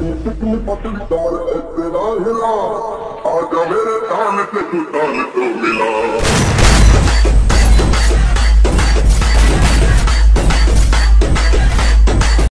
कितनी पतली कमर है तेरा हिला आजा मेरे तान से तू तान तो मिला